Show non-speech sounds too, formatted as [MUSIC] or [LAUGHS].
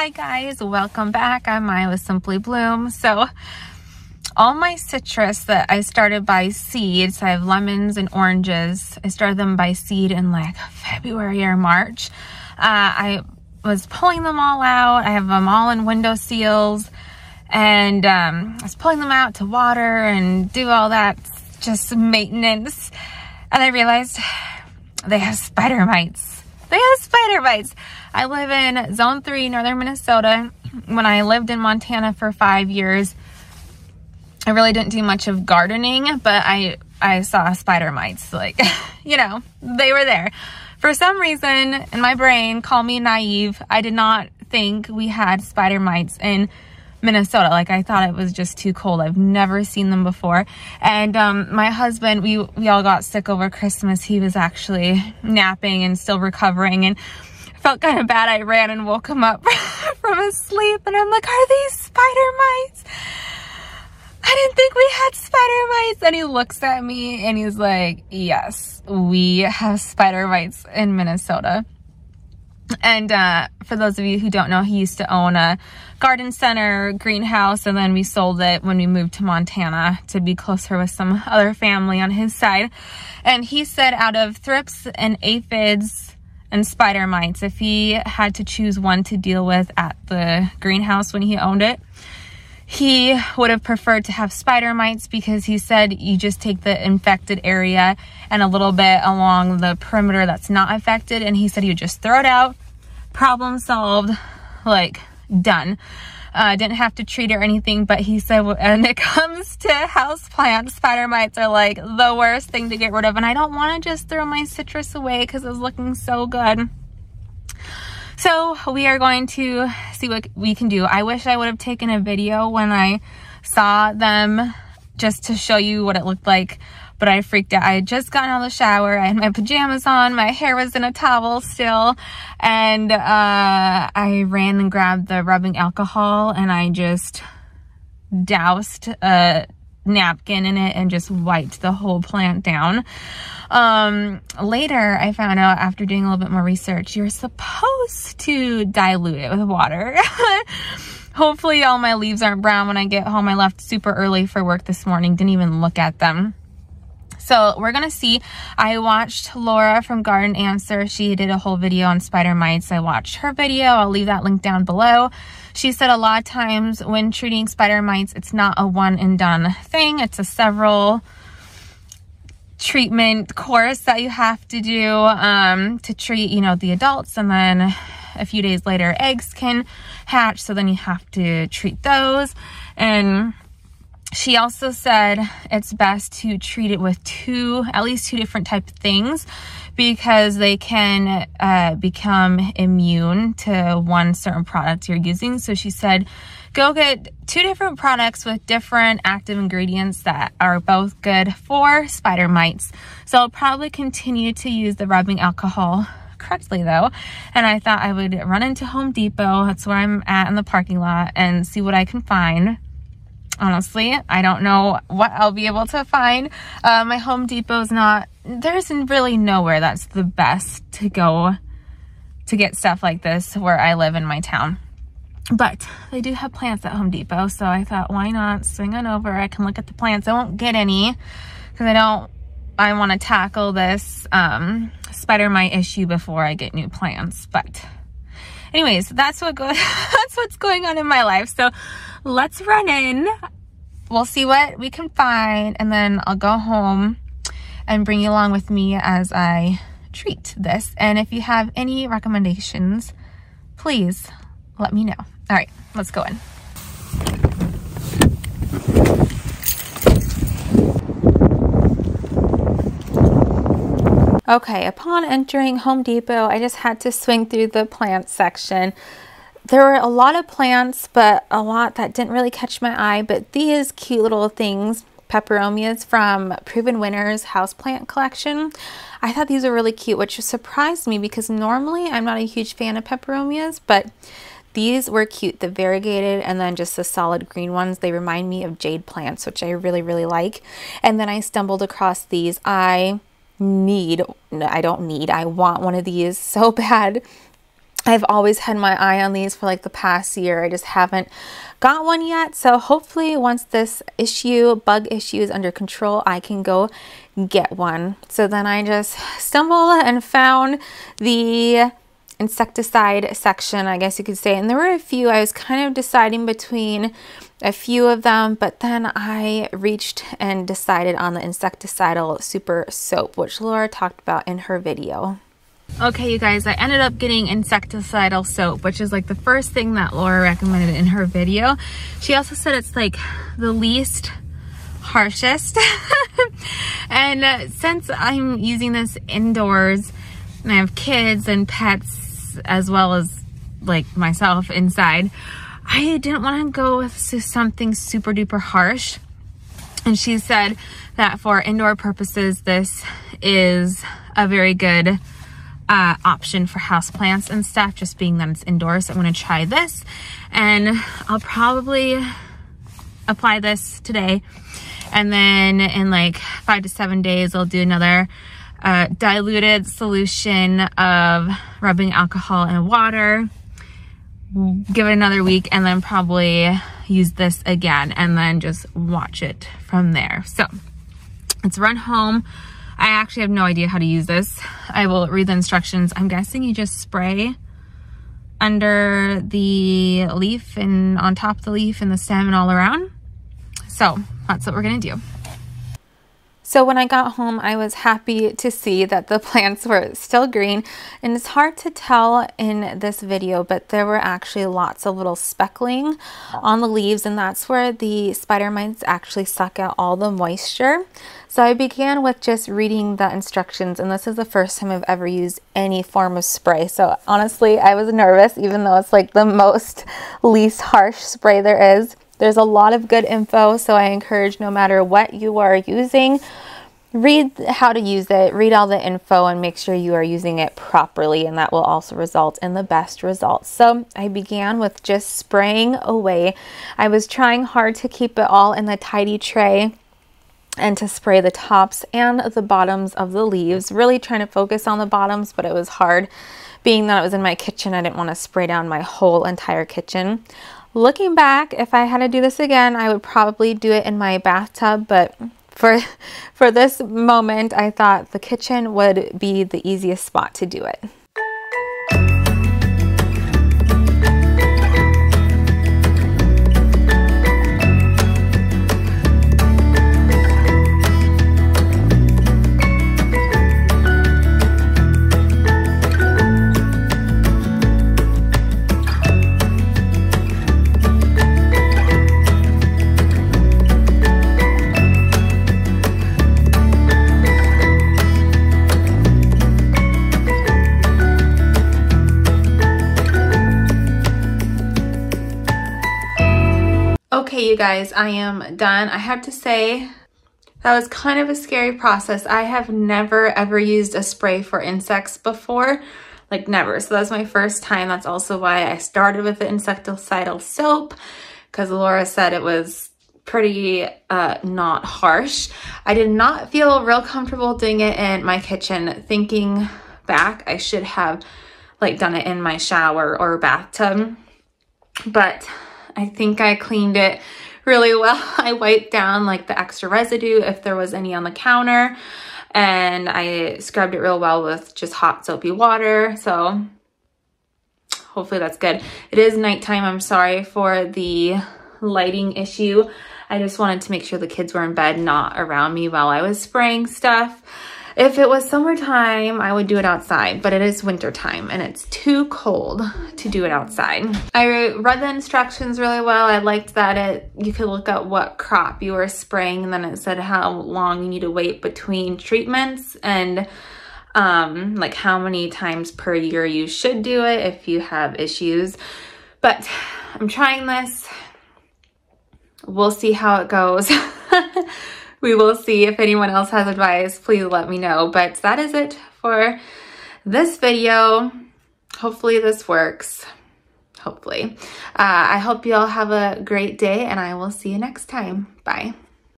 Hi guys, welcome back. I'm Maya with Simply Bloom. So all my citrus that I started by seed, so I have lemons and oranges. I started them by seed in like February or March. Uh, I was pulling them all out. I have them all in window seals and um, I was pulling them out to water and do all that just maintenance. And I realized they have spider mites. They have spider mites. I live in zone three, northern Minnesota. When I lived in Montana for five years, I really didn't do much of gardening, but I, I saw spider mites. Like, [LAUGHS] you know, they were there. For some reason in my brain, call me naive, I did not think we had spider mites in Minnesota. Like I thought it was just too cold. I've never seen them before. And um, my husband, we, we all got sick over Christmas. He was actually napping and still recovering. And felt kind of bad. I ran and woke him up [LAUGHS] from his sleep and I'm like, are these spider mites? I didn't think we had spider mites. And he looks at me and he's like, yes, we have spider mites in Minnesota. And uh, for those of you who don't know, he used to own a garden center, greenhouse, and then we sold it when we moved to Montana to be closer with some other family on his side. And he said out of thrips and aphids, and spider mites if he had to choose one to deal with at the greenhouse when he owned it. He would have preferred to have spider mites because he said you just take the infected area and a little bit along the perimeter that's not affected. And he said you just throw it out, problem solved, like done uh, didn't have to treat or anything, but he said when it [LAUGHS] comes to house plants, spider mites are like the worst thing to get rid of. And I don't want to just throw my citrus away because it's looking so good. So we are going to see what we can do. I wish I would have taken a video when I saw them just to show you what it looked like but I freaked out. I had just gotten out of the shower. I had my pajamas on. My hair was in a towel still. And uh, I ran and grabbed the rubbing alcohol and I just doused a napkin in it and just wiped the whole plant down. Um, later, I found out after doing a little bit more research, you're supposed to dilute it with water. [LAUGHS] Hopefully all my leaves aren't brown when I get home. I left super early for work this morning. Didn't even look at them. So we're going to see. I watched Laura from Garden Answer. She did a whole video on spider mites. I watched her video. I'll leave that link down below. She said a lot of times when treating spider mites, it's not a one and done thing. It's a several treatment course that you have to do um, to treat, you know, the adults. And then a few days later, eggs can hatch. So then you have to treat those. And she also said it's best to treat it with two, at least two different type of things because they can uh, become immune to one certain product you're using. So she said, go get two different products with different active ingredients that are both good for spider mites. So I'll probably continue to use the rubbing alcohol correctly though. And I thought I would run into Home Depot. That's where I'm at in the parking lot and see what I can find honestly. I don't know what I'll be able to find. Uh, my Home Depot's not, there's really nowhere that's the best to go to get stuff like this where I live in my town. But they do have plants at Home Depot, so I thought, why not swing on over? I can look at the plants. I won't get any because I don't, I want to tackle this um, spider mite issue before I get new plants. But anyways, that's what go [LAUGHS] that's what's going on in my life. So let's run in. We'll see what we can find and then I'll go home and bring you along with me as I treat this. And if you have any recommendations, please let me know. All right, let's go in. Okay, upon entering Home Depot, I just had to swing through the plant section. There were a lot of plants, but a lot that didn't really catch my eye. But these cute little things, peperomias from Proven Winners Houseplant Collection, I thought these were really cute, which surprised me because normally I'm not a huge fan of peperomias, but these were cute, the variegated and then just the solid green ones. They remind me of jade plants, which I really, really like. And then I stumbled across these. I need, I don't need, I want one of these [LAUGHS] so bad. I've always had my eye on these for like the past year. I just haven't got one yet. So hopefully once this issue, bug issue is under control, I can go get one. So then I just stumbled and found the insecticide section, I guess you could say. And there were a few, I was kind of deciding between a few of them, but then I reached and decided on the insecticidal super soap, which Laura talked about in her video. Okay, you guys, I ended up getting insecticidal soap, which is like the first thing that Laura recommended in her video. She also said it's like the least harshest. [LAUGHS] and uh, since I'm using this indoors and I have kids and pets as well as like myself inside, I didn't want to go with something super duper harsh. And she said that for indoor purposes, this is a very good uh, option for houseplants and stuff, just being that it's indoors. I'm gonna try this and I'll probably apply this today. And then in like five to seven days, I'll do another uh, diluted solution of rubbing alcohol and water. Give it another week and then probably use this again and then just watch it from there. So let's run home I actually have no idea how to use this. I will read the instructions. I'm guessing you just spray under the leaf and on top of the leaf and the stem and all around. So that's what we're gonna do. So when I got home, I was happy to see that the [LAUGHS] plants were still green. And it's hard to tell in this video, but there were actually lots of little speckling on the leaves. And that's where the spider mites actually suck out all the moisture. So I began with just reading the instructions. And this is the first time I've ever used any form of spray. So honestly, I was nervous, even though it's like the [LAUGHS] most least harsh spray there is. There's a lot of good info, so I encourage no matter what you are using, read how to use it, read all the info, and make sure you are using it properly, and that will also result in the best results. So I began with just spraying away. I was trying hard to keep it all in the tidy tray and to spray the tops and the bottoms of the leaves. Really trying to focus on the bottoms, but it was hard. Being that it was in my kitchen, I didn't want to spray down my whole entire kitchen. Looking back, if I had to do this again, I would probably do it in my bathtub, but for, [LAUGHS] for this moment, I thought the kitchen would be the easiest spot to do it. Okay, you guys, I am done. I have to say, that was kind of a scary process. I have never ever used a spray for insects before, like never. So that's my first time. That's also why I started with the insecticidal soap because Laura said it was pretty uh, not harsh. I did not feel real comfortable doing it in my kitchen. Thinking back, I should have like done it in my shower or bathtub, but I think I cleaned it really well. [LAUGHS] I wiped down like the extra residue if there was any on the counter and I scrubbed it real well with just hot soapy water. So hopefully that's good. It is nighttime. I'm sorry for the lighting issue. I just wanted to make sure the kids were in bed, not around me while I was spraying stuff. If it was summertime, I would do it outside, but it is wintertime and it's too cold to do it outside. I read the instructions really well. I liked that it you could look at what crop you were spraying and then it said how long you need to wait between treatments and um, like how many times per year you should do it if you have issues. But I'm trying this. We'll see how it goes. [LAUGHS] we will see if anyone else has advice. Please let me know. But that is it for this video. Hopefully this works. Hopefully. Uh, I hope you all have a great day and I will see you next time. Bye.